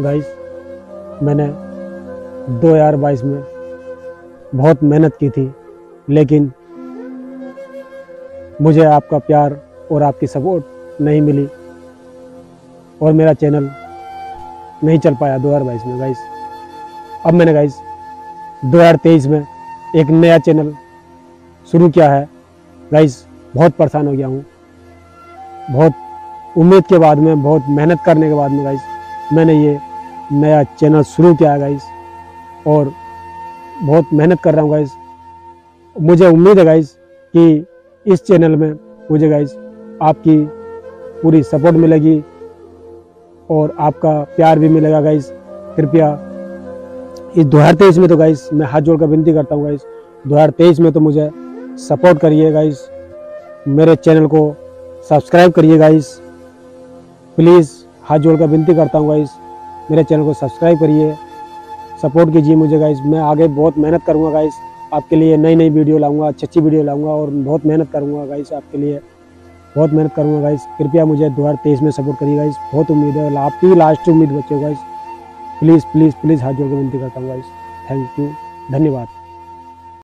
Guys मैंने 2022 में बहुत मेहनत की थी, लेकिन मुझे आपका प्यार और आपकी सपोर्ट नहीं मिली और मेरा चैनल नहीं चल पाया 2022 में गाइस अब मैंने गाइस 2023 में एक नया चैनल शुरू किया है। गाइस बहुत परेशान हो गया हूँ। बहुत उम्मीद के बाद में, बहुत मेहनत करने के बाद में गाइस मैंने ये नया चैनल शुरू किया है गाइस और बहुत मेहनत कर रहा हूँ गाइस मुझे उम्मीद है गाइस कि इस चैनल में मुझे गाइस आपकी पूरी सपोर्ट मिलेगी और आपका प्यार भी मिलेगा गाइस कृपया इस दो हज़ार तेईस में तो गाइस मैं हाथ जोड़ कर विनती करता हूँ गाइस दो हज़ार तेईस में तो मुझे सपोर्ट करिए गाइस मेरे चैनल को सब्सक्राइब करिए गाइस प्लीज़ हाथ जोड़ कर विनती करता हूँ गाइस मेरे चैनल को सब्सक्राइब करिए। सपोर्ट कीजिए मुझे गाइस मैं आगे बहुत मेहनत करूँगा गाइस आपके लिए नई नई वीडियो लाऊँगा अच्छी अच्छी वीडियो लाऊँगा और बहुत मेहनत करूँगा गाइस आपके लिए। बहुत मेहनत करूँगा गाइस कृपया मुझे दो हज़ार तेईस में सपोर्ट करिए गाइस बहुत उम्मीद है, आपकी लास्ट उम्मीद, बच्चे गाइस प्लीज़ प्लीज़ प्लीज़ हाथ जोड़ विनती करता हूँ गाइस थैंक यू धन्यवाद।